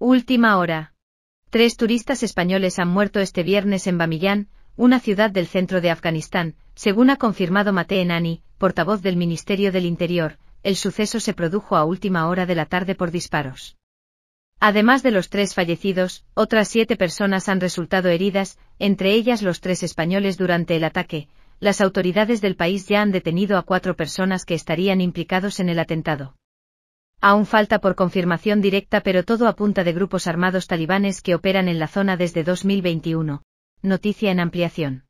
Última hora. Tres turistas españoles han muerto este viernes en Bamillán, una ciudad del centro de Afganistán, según ha confirmado Mate Enani, portavoz del Ministerio del Interior, el suceso se produjo a última hora de la tarde por disparos. Además de los tres fallecidos, otras siete personas han resultado heridas, entre ellas los tres españoles durante el ataque. Las autoridades del país ya han detenido a cuatro personas que estarían implicados en el atentado. Aún falta por confirmación directa pero todo apunta de grupos armados talibanes que operan en la zona desde 2021. Noticia en ampliación.